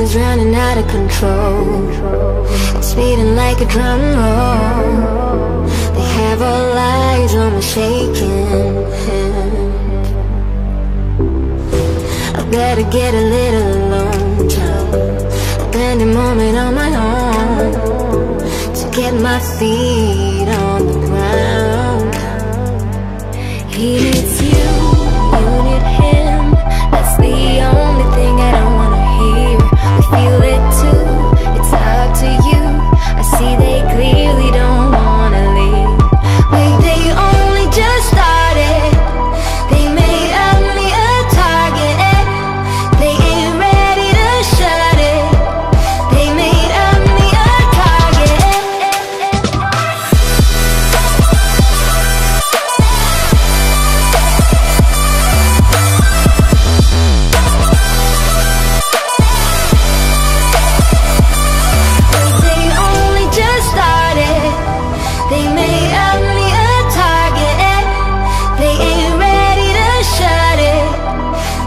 is running out of control. It's beating like a drum roll. They have all eyes on my shaking. I better get a little alone. Time Spend a moment on my own To get my feet on the ground. He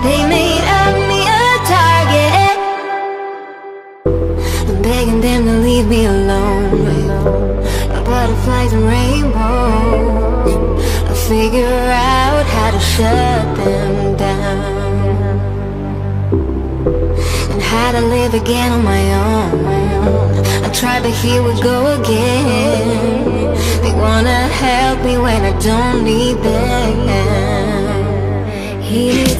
They made of me a target. I'm begging them to leave me alone. Butterflies and rainbows. I figure out how to shut them down and how to live again on my own. I try but here we go again. They wanna help me when I don't need them. He